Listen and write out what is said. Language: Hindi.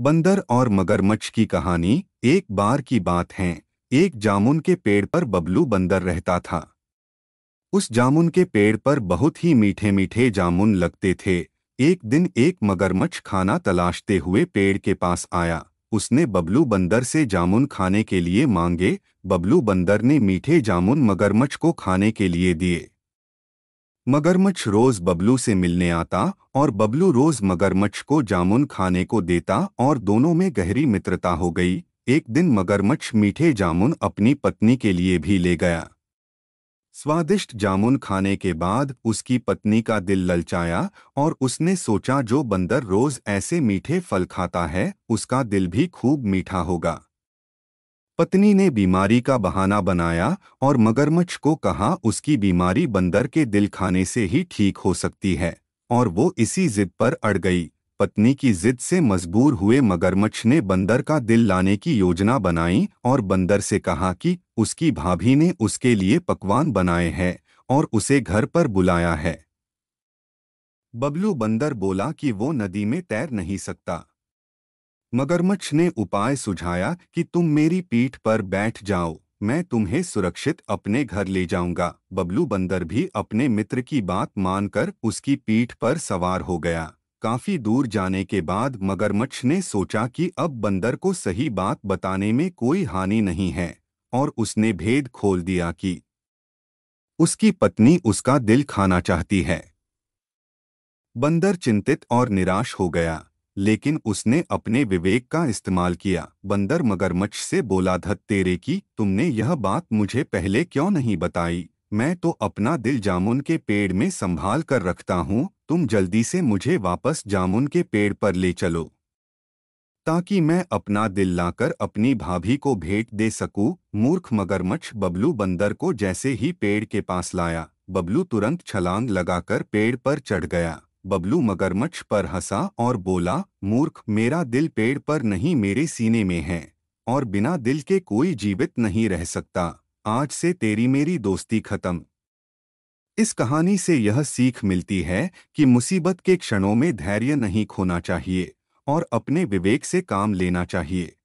बंदर और मगरमच्छ की कहानी, एक बार की बात है। एक जामुन के पेड़ पर बबलू बंदर रहता था। उस जामुन के पेड़ पर बहुत ही मीठे मीठे जामुन लगते थे। एक दिन एक मगरमच्छ खाना तलाशते हुए पेड़ के पास आया। उसने बबलू बंदर से जामुन खाने के लिए मांगे। बबलू बंदर ने मीठे जामुन मगरमच्छ को खाने के लिए दिए। मगरमच्छ रोज बबलू से मिलने आता और बबलू रोज मगरमच्छ को जामुन खाने को देता और दोनों में गहरी मित्रता हो गई। एक दिन मगरमच्छ मीठे जामुन अपनी पत्नी के लिए भी ले गया। स्वादिष्ट जामुन खाने के बाद उसकी पत्नी का दिल ललचाया और उसने सोचा, जो बंदर रोज ऐसे मीठे फल खाता है, उसका दिल भी खूब मीठा होगा। पत्नी ने बीमारी का बहाना बनाया और मगरमच्छ को कहा, उसकी बीमारी बंदर के दिल खाने से ही ठीक हो सकती है। और वो इसी जिद पर अड़ गई। पत्नी की जिद से मजबूर हुए मगरमच्छ ने बंदर का दिल लाने की योजना बनाई और बंदर से कहा कि उसकी भाभी ने उसके लिए पकवान बनाए हैं और उसे घर पर बुलाया है। बबलू बंदर बोला कि वो नदी में तैर नहीं सकता। मगरमच्छ ने उपाय सुझाया कि तुम मेरी पीठ पर बैठ जाओ, मैं तुम्हें सुरक्षित अपने घर ले जाऊँगा। बबलू बंदर भी अपने मित्र की बात मानकर उसकी पीठ पर सवार हो गया। काफ़ी दूर जाने के बाद मगरमच्छ ने सोचा कि अब बंदर को सही बात बताने में कोई हानि नहीं है, और उसने भेद खोल दिया कि उसकी पत्नी उसका दिल खाना चाहती है। बंदर चिंतित और निराश हो गया। लेकिन उसने अपने विवेक का इस्तेमाल किया। बंदर मगरमच्छ से बोला, धत तेरे की, तुमने यह बात मुझे पहले क्यों नहीं बताई? मैं तो अपना दिल जामुन के पेड़ में संभाल कर रखता हूँ, तुम जल्दी से मुझे वापस जामुन के पेड़ पर ले चलो। ताकि मैं अपना दिल लाकर अपनी भाभी को भेंट दे सकूँ। मूर्ख मगरमच्छ बबलू बंदर को जैसे ही पेड़ के पास लाया। बबलू तुरंत छलांग लगाकर पेड़ पर चढ़ गया। बबलू मगरमच्छ पर हंसा और बोला, मूर्ख, मेरा दिल पेड़ पर नहीं, मेरे सीने में है, और बिना दिल के कोई जीवित नहीं रह सकता। आज से तेरी मेरी दोस्ती खत्म इस कहानी से यह सीख मिलती है कि मुसीबत के क्षणों में धैर्य नहीं खोना चाहिए और अपने विवेक से काम लेना चाहिए।